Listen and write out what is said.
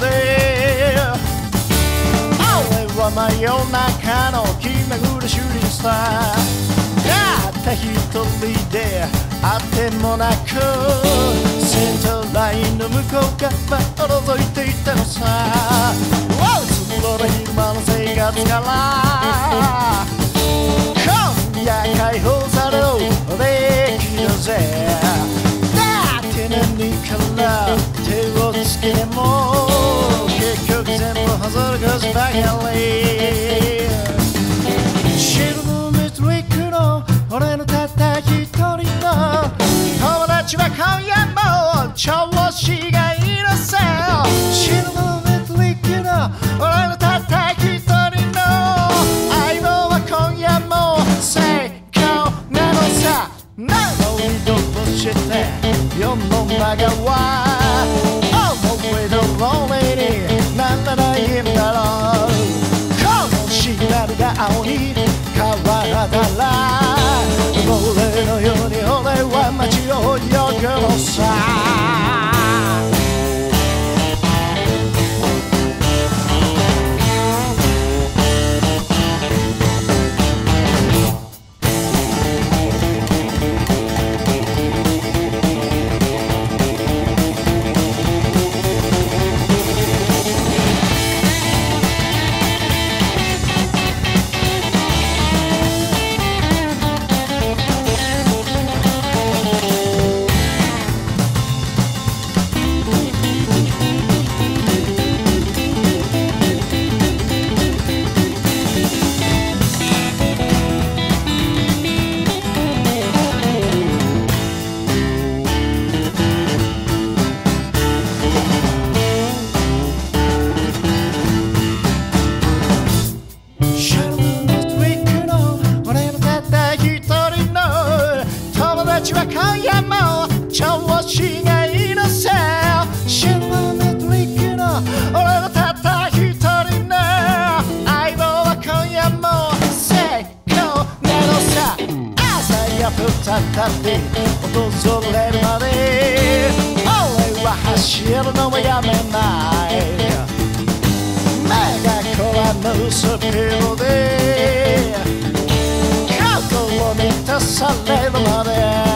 で。俺は真夜中の気まぐれシューリングスターたった一人であってもなくセンターラインの向こう側を覗いていたのさ。ワウつぶら昼間の生活かられこすばかりシルブメトリックの俺のたった一人の友達は今夜も調子がいいのさシルブメトリックの俺のたった一人の相棒は今夜も成功なのさなのにどうして世の中は思い通りにならない青に変わったら俺のように俺は街を泳ぐのさ友達は今夜も調子がいいのさ。シャルネストリックの俺のたった一人の相棒は今夜も成功なのさ。朝が再び訪れるまで。俺は走るのはやめない。目がこわむスピードで。心満たされるまで。